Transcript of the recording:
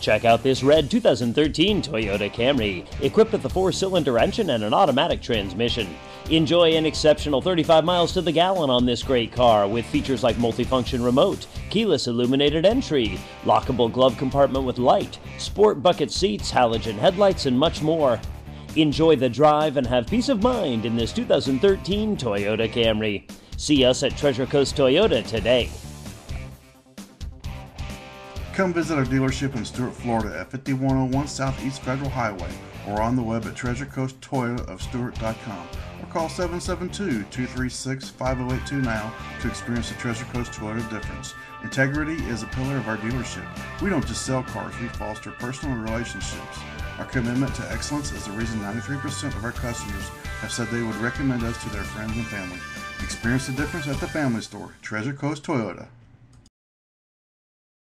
Check out this red 2013 Toyota Camry, equipped with a four cylinder engine and an automatic transmission. Enjoy an exceptional 35 miles to the gallon on this great car with features like multifunction remote, keyless illuminated entry, lockable glove compartment with light, sport bucket seats, halogen headlights, and much more. Enjoy the drive and have peace of mind in this 2013 Toyota Camry. See us at Treasure Coast Toyota today. Come visit our dealership in Stuart, Florida at 5101 Southeast Federal Highway or on the web at treasurecoasttoyotaofstuart.com or call 772-236-5082 now to experience the Treasure Coast Toyota difference. Integrity is a pillar of our dealership. We don't just sell cars, we foster personal relationships. Our commitment to excellence is the reason 93% of our customers have said they would recommend us to their friends and family. Experience the difference at the family store, Treasure Coast Toyota.